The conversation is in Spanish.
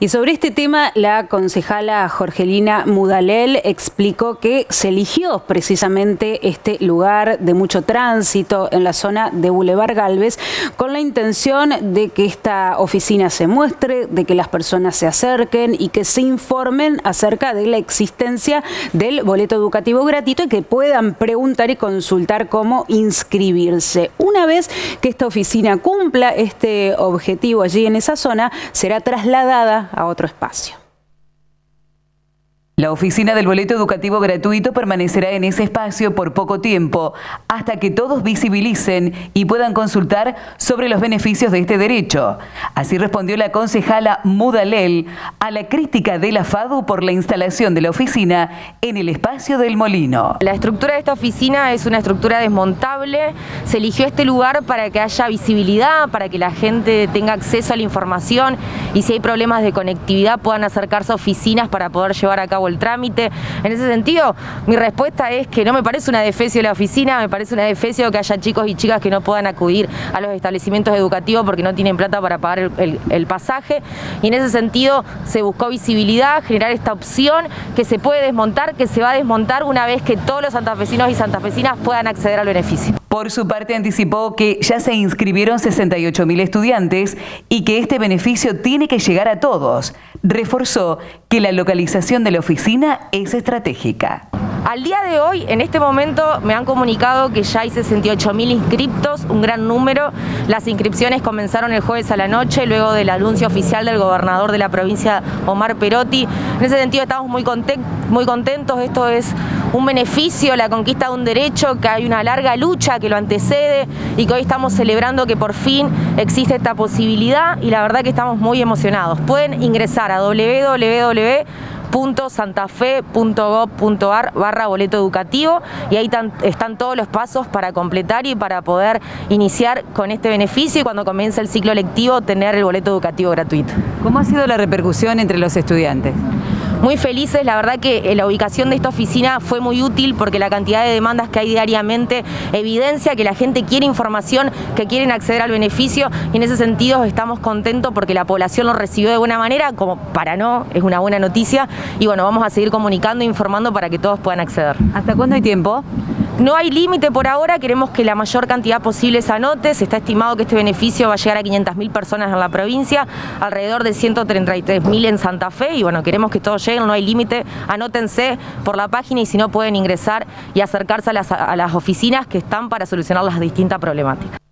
Y sobre este tema, la concejala Jorgelina Mudalel explicó que se eligió precisamente este lugar de mucho tránsito en la zona de Boulevard Galvez con la intención de que esta oficina se muestre, de que las personas se acerquen y que se informen acerca de la existencia del boleto educativo gratuito y que puedan preguntar y consultar cómo inscribirse. Una vez que esta oficina cumpla este objetivo allí en esa zona, será trasladada a otro espacio. La oficina del boleto educativo gratuito permanecerá en ese espacio por poco tiempo, hasta que todos visibilicen y puedan consultar sobre los beneficios de este derecho. Así respondió la concejala Mudalel a la crítica de la FADU por la instalación de la oficina en el espacio del molino. La estructura de esta oficina es una estructura desmontable. Se eligió este lugar para que haya visibilidad, para que la gente tenga acceso a la información y si hay problemas de conectividad puedan acercarse a oficinas para poder llevar a cabo el trámite. En ese sentido, mi respuesta es que no me parece una defecio la oficina, me parece una defecio que haya chicos y chicas que no puedan acudir a los establecimientos educativos porque no tienen plata para pagar el, pasaje. Y en ese sentido se buscó visibilidad, generar esta opción que se puede desmontar, que se va a desmontar una vez que todos los santafesinos y santafesinas puedan acceder al beneficio. Por su parte anticipó que ya se inscribieron 68.000 estudiantes y que este beneficio tiene que llegar a todos. Reforzó que la localización de la oficina es estratégica. Al día de hoy, en este momento, me han comunicado que ya hay 68.000 inscriptos, un gran número. Las inscripciones comenzaron el jueves a la noche, luego del anuncio oficial del gobernador de la provincia, Omar Perotti. En ese sentido, estamos muy contentos. Esto es un beneficio, la conquista de un derecho, que hay una larga lucha que lo antecede y que hoy estamos celebrando que por fin existe esta posibilidad y la verdad que estamos muy emocionados. Pueden ingresar a www .santafe.gov.ar barra boleto educativo y ahí están todos los pasos para completar y para poder iniciar con este beneficio y cuando comience el ciclo lectivo tener el boleto educativo gratuito. ¿Cómo ha sido la repercusión entre los estudiantes? Muy felices. La verdad que eh, la ubicación de esta oficina fue muy útil porque la cantidad de demandas que hay diariamente evidencia que la gente quiere información, que quieren acceder al beneficio y en ese sentido estamos contentos porque la población lo recibió de buena manera, como para no, es una buena noticia y bueno, vamos a seguir comunicando e informando para que todos puedan acceder. ¿Hasta cuándo hay tiempo? No hay límite por ahora, queremos que la mayor cantidad posible se anote, se está estimado que este beneficio va a llegar a 500.000 personas en la provincia, alrededor de 133.000 en Santa Fe y bueno, queremos que todos lleguen, no hay límite, anótense por la página y si no pueden ingresar y acercarse a las, a las oficinas que están para solucionar las distintas problemáticas.